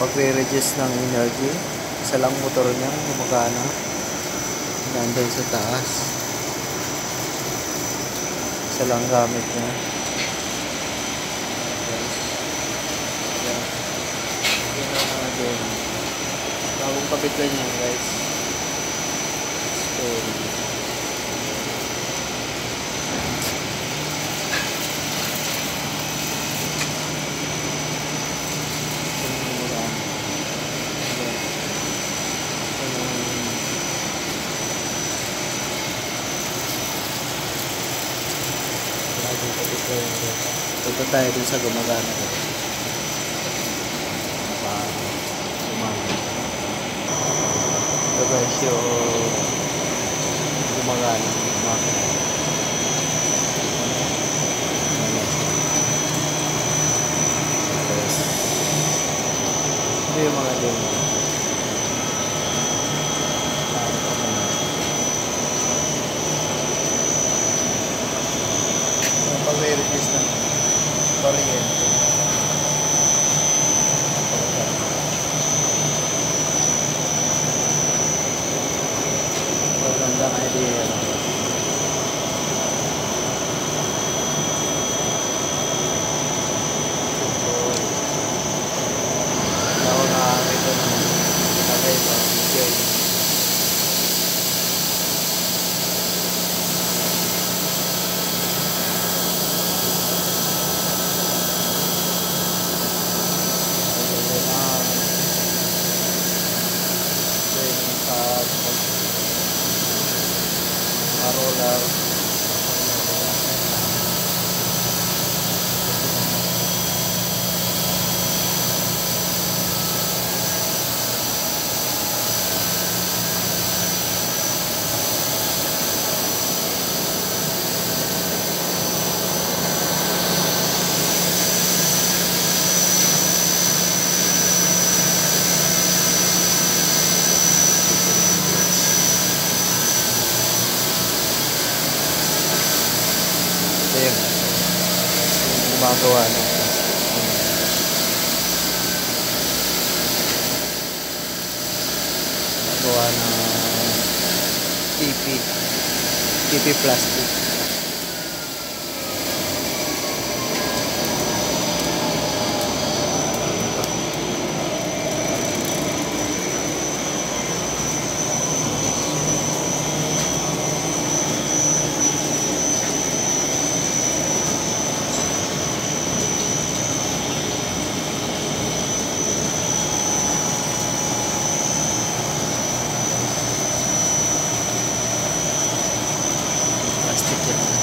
pagre-reduce ng energy. Isa lang motor niya, gumagana. Nandun sa taas. Isa lang gamit niya. Bagong kapit lang yan guys. Story. Punta tayo dun sa gumagana ko. Ito guys yung gumagana. Makina. Ito yung mga demo. Ah, ito muna. Yung pag-release ng kuryente. Magandang idea. Gumagawa ng plastic. Gumagawa ng TP. TP plastic. Plastic yan.